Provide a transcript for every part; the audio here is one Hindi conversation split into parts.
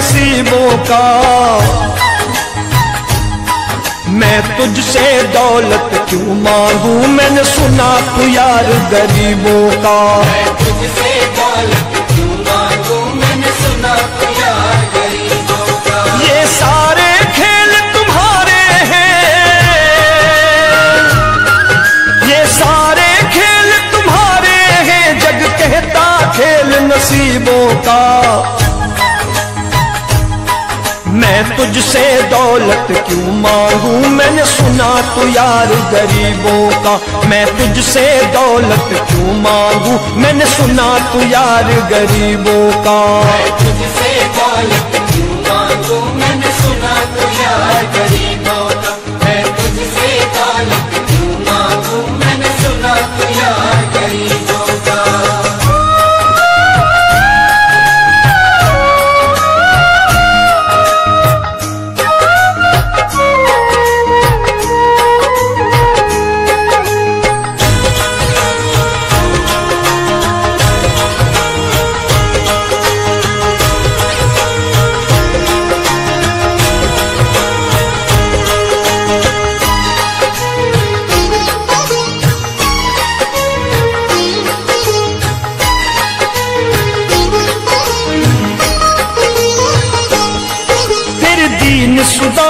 का। मैं तुझसे दौलत क्यों मांगू? मैंने सुना तू यार गरीबों का। तुझसे दौलत क्यों मांगू? मैंने सुना तू यार गरीबों का। ये सारे खेल तुम्हारे हैं। ये सारे खेल तुम्हारे हैं। जग कहता खेल नसीबों का। मैं तुझसे दौलत क्यों मांगू? मैंने सुना तू यार गरीबों का। मैं तुझसे दौलत क्यों मांगू? मैंने सुना तू यार गरीबों का। मैं तुझसे दौलत क्यों मांगू? मैंने सुना तू यार गरीबों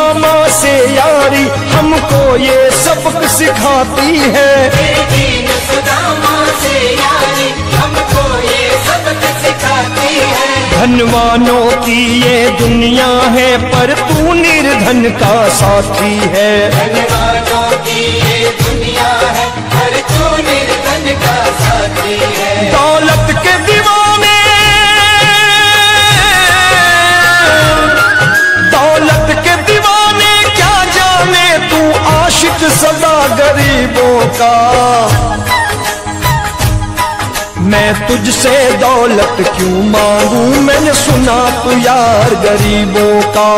दीन से यारी हमको ये सबक सिखाती है तेरे दीन सुदामा से यारी हमको ये सबक सिखाती है। धनवानों की ये दुनिया है पर तू निर्धन का साथी है। धनवानों की ये दुनिया है हर तू निर्धन का साथी है। दौलत का। मैं तुझसे दौलत क्यों मांगू? मैंने सुना तू यार गरीबों का।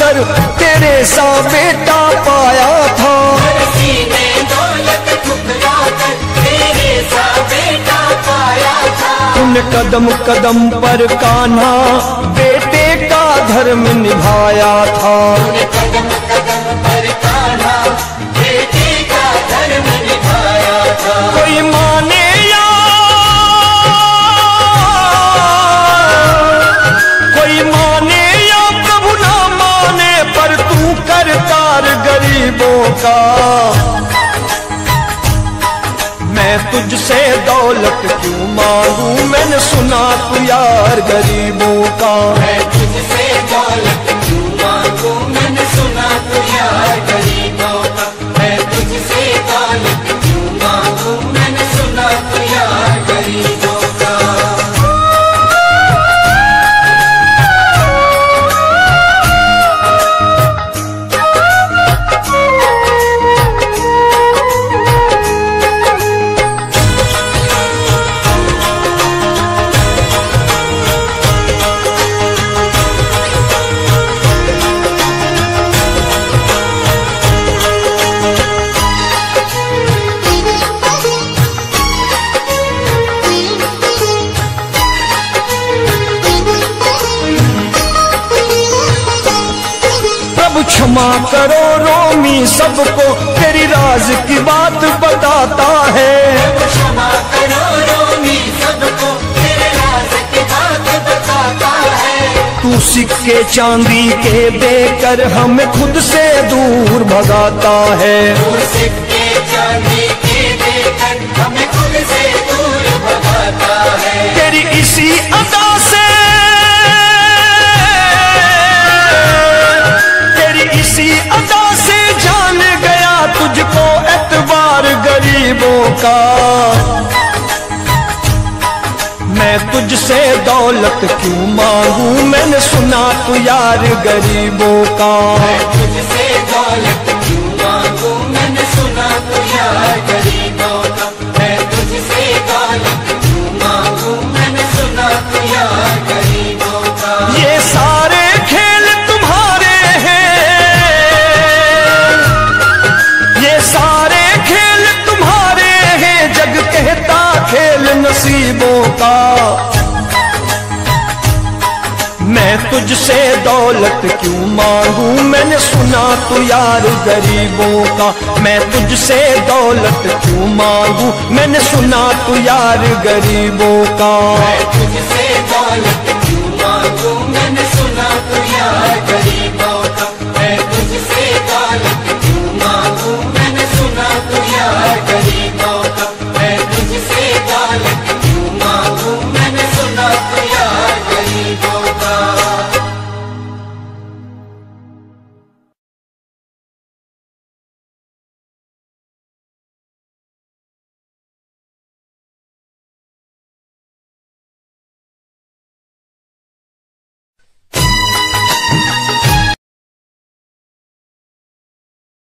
कर तेरे सा बेटा पाया था। उन कदम कदम पर कान्हा बेटे का धर्म निभाया था। कदम कदम सुना तू यार गरीबों का। क्षमा करो रोमी सबको तेरी राज की बात बताता है। क्षमा करो रोमी सबको तेरे राज की बात बताता है। तू सिक्के चांदी के देकर हमें खुद से दूर भगाता है। तू सिक्के चांदी के देकर हमें खुद से दूर भगाता है। तेरी इसी अदा का। मैं तुझसे दौलत क्यों मांगू? मैंने सुना तू यार गरीबों का। मैं तुझसे दौलत क्यों मांगू? मैंने सुना तू यार मैं तुझसे दौलत क्यों मांगू? मैंने सुना तू यार गरीबों का। मैं तुझसे दौलत क्यों मांगू? मैंने सुना तू यार गरीबों का। मैं तुझसे दौलत